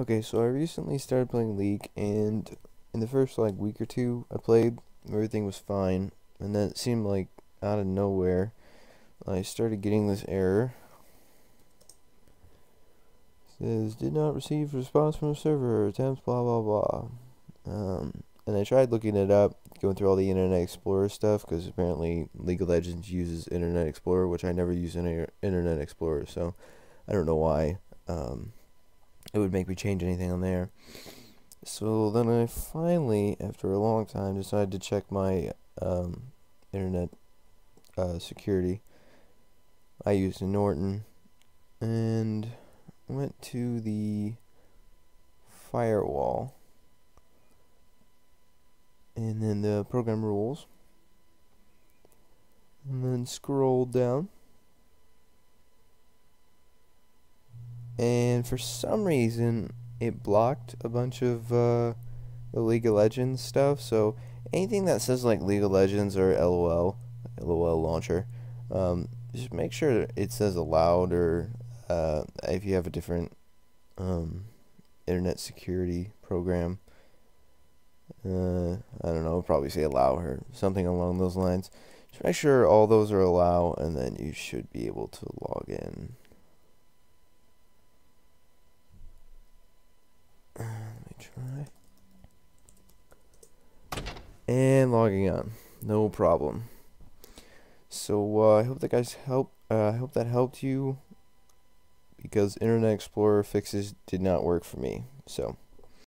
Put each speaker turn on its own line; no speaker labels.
Okay, so I recently started playing League, and in the first like week or two I played, everything was fine, and then it seemed like out of nowhere, I started getting this error. It says did not receive response from server. Attempts blah blah blah. Um, and I tried looking it up, going through all the Internet Explorer stuff, because apparently League of Legends uses Internet Explorer, which I never use any Internet Explorer, so I don't know why. Um, it would make me change anything on there. So then I finally, after a long time, decided to check my um, internet uh, security. I used a Norton and went to the firewall and then the program rules and then scrolled down and for some reason it blocked a bunch of uh, the League of Legends stuff. So anything that says like League of Legends or LOL, LOL launcher, um, just make sure it says allowed or uh, if you have a different um, internet security program. Uh, I don't know, probably say allow or something along those lines. Just make sure all those are allow, and then you should be able to log in. And logging on. No problem. So uh, I hope that guys help. Uh, I hope that helped you because Internet Explorer fixes did not work for me. So.